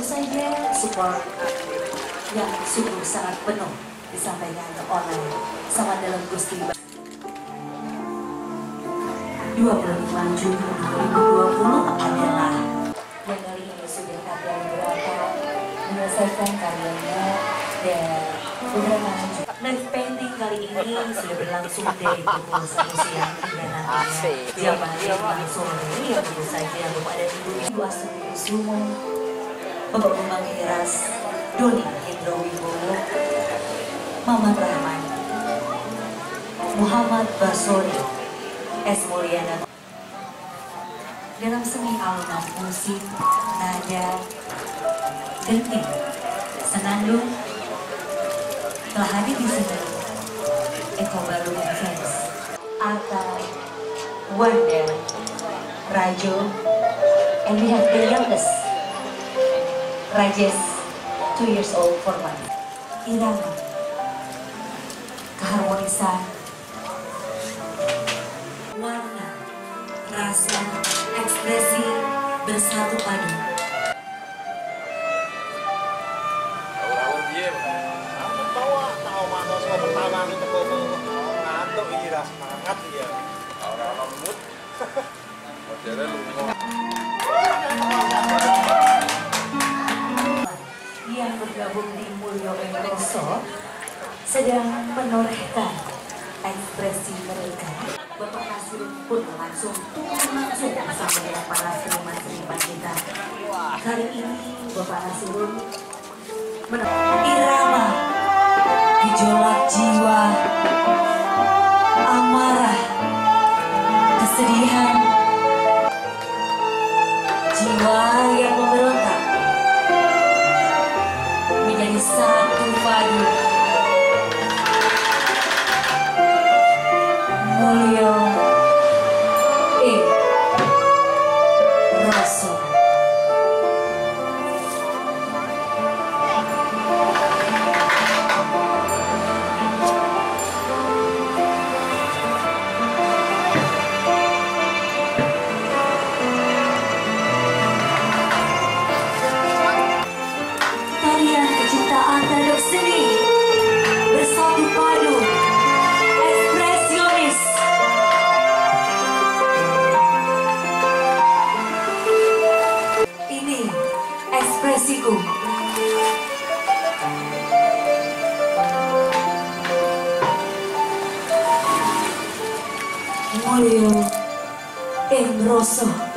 Tentu saja support yang sungguh sangat penuh disampaikan oleh sama dalam Gusti 25 Juni 2020 adalah yang kali ini sudah karya beberapa menyelesaikan karyanya dan beberapa live painting kali ini sudah berlangsung dari pukul 1 siang hingga nantinya jam jam sore yang tentu saja kepada Ibu Ibu Sumo Bapak Bambang Heras, Doni Hendro Wibowo, Maman Rahman, Muhammad Basori, S. Mulyana. Dalam seni alunan musik, nada, genting, senandung, telah hadir di sini Eko Baru Fans, Ata, Wanda, Rajo, and we the Rajes, two years old for month. Irama, keharmonisan, warna, rasa, ekspresi bersatu padu. Sedang menorehkan ekspresi mereka. Bapak Nasir pun langsung turun langsung bersama dengan para seniman-seniman kita. Kali ini Bapak Nasirun menang irama gejolak jiwa amarah kesedihan jiwa yang memberontak menjadi satu padu Mulyo Mulyo Enroso Mulyo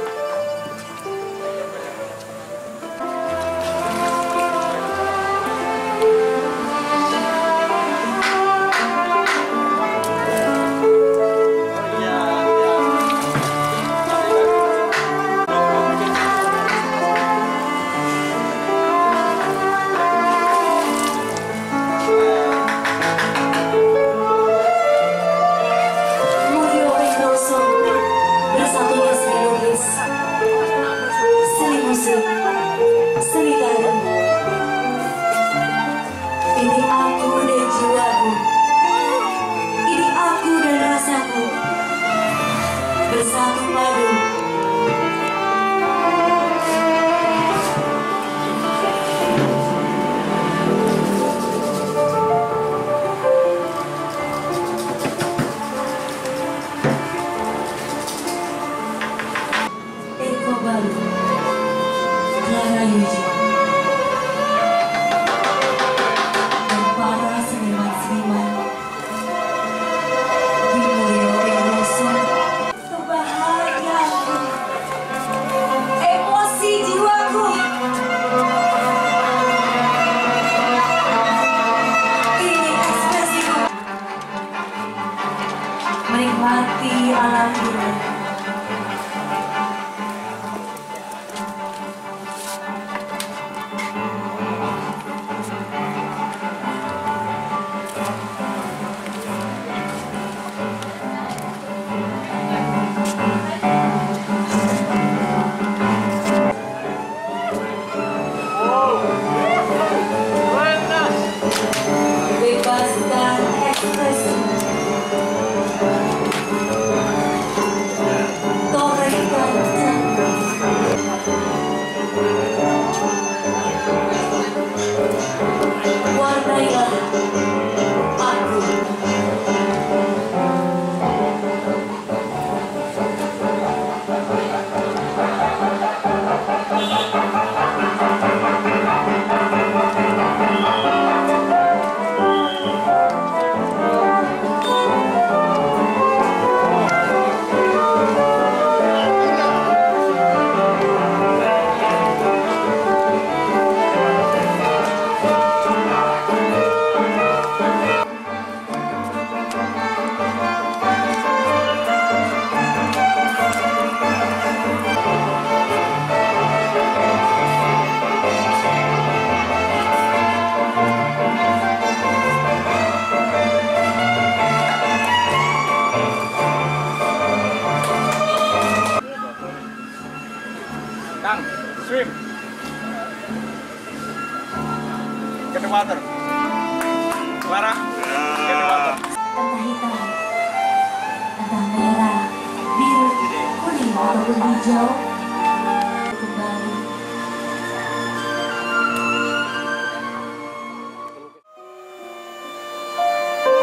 kembali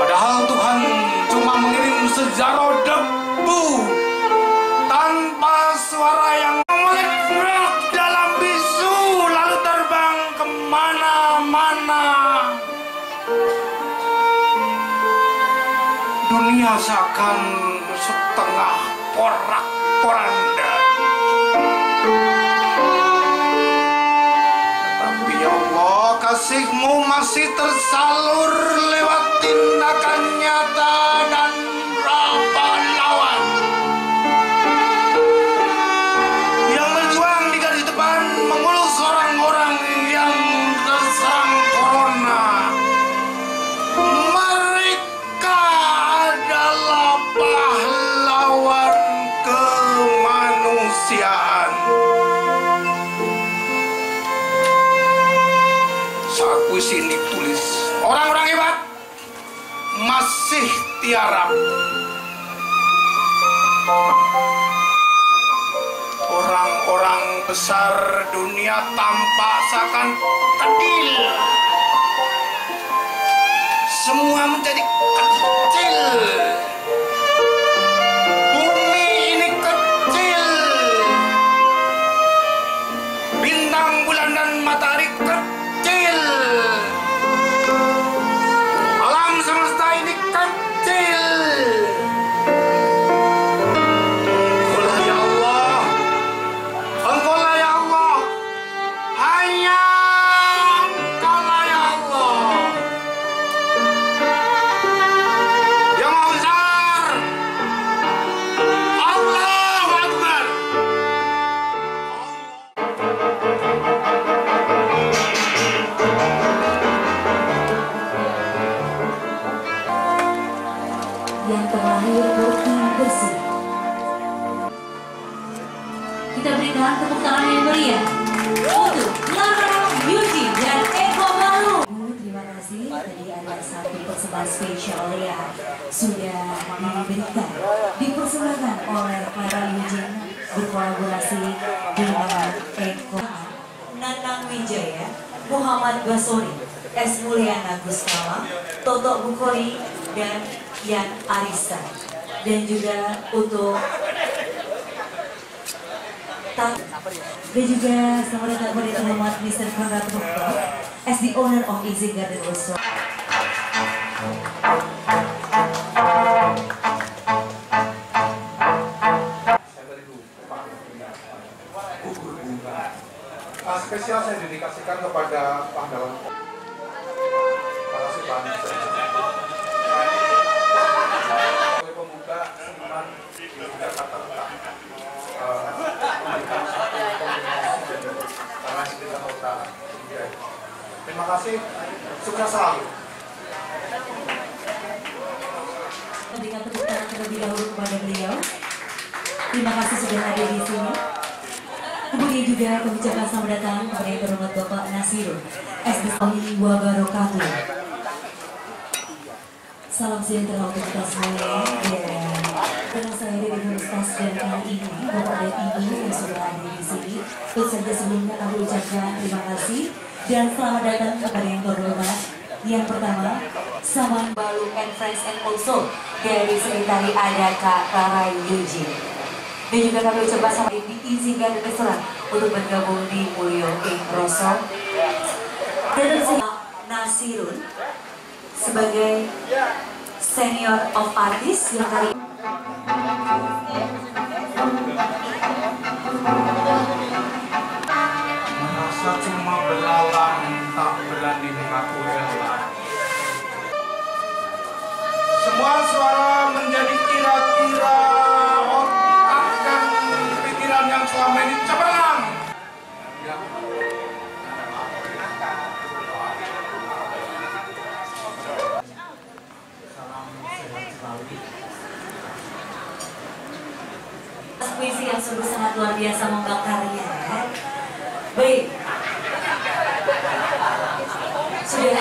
Padahal Tuhan cuma mengirim sejarah debu tanpa suara yang meledak dalam bisu lalu terbang ke mana-mana. Dunia seakan setengah porak-poranda. Tapi ya Allah, kasihmu masih tersalur lewat tindakan nyata dan tiarap orang-orang besar dunia tampak seakan kecil semua menjadi kecil Berikan tepuk tangan yang meriah untuk Lara Yuji dan Eko Baru. Terima kasih tadi ada satu persembahan spesial yang sudah diberikan dipersembahkan oleh Clara Yuji berkolaborasi dengan Eko Nanang Wijaya, Muhammad Basori, S. Mulyana Gustama, Toto Bukori, dan Yan Arista. Dan juga untuk Dan juga selamat datang kepada terhormat Mr. Konrad Mukto as the owner of Easy Garden Resort. Ah, spesial saya dedikasikan kepada pahlawan. Terima kasih, sukses selalu. Memberikan tepuk tangan terlebih dahulu kepada beliau. Terima kasih sudah hadir di sini. Kemudian juga ucapkan selamat datang kepada yang terhormat Bapak Nasirul SBSI Wabarakatuh. Salam sejahtera untuk kita semua dan karena saya dari Universitas kali ini Bapak dan Ibu yang sudah hadir di sini. Tentu saja sebelumnya kami ucapkan terima kasih dan selamat datang kepada yang terhormat yang pertama Saman Balu and Friends and also dari Sekretari ada Kak Clara Yuji. Dan juga kami ucapkan sama diizinkan dan restoran untuk bergabung di Mulyo Ing Rosso. Dan Nasirun sebagai senior of artist yang kali Merasa puisi yang sungguh sangat luar biasa membakarnya. Baik. Sudah.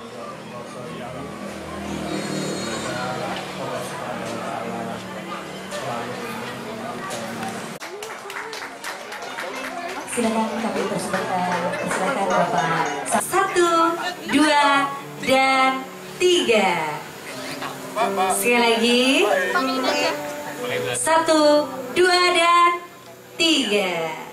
Silakan kami persilakan, persilakan Bapak. Satu, dua, dan tiga. Sekali lagi. Satu, dua, dan tiga.